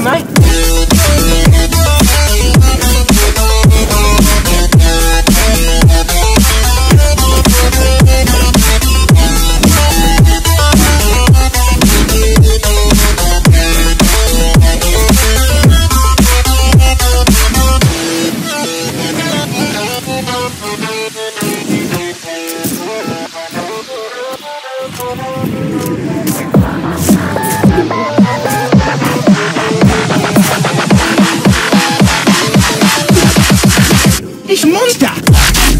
doing, mate? Thank wonder.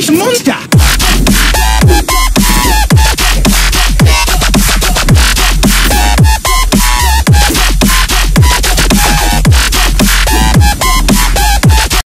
什么东西啊？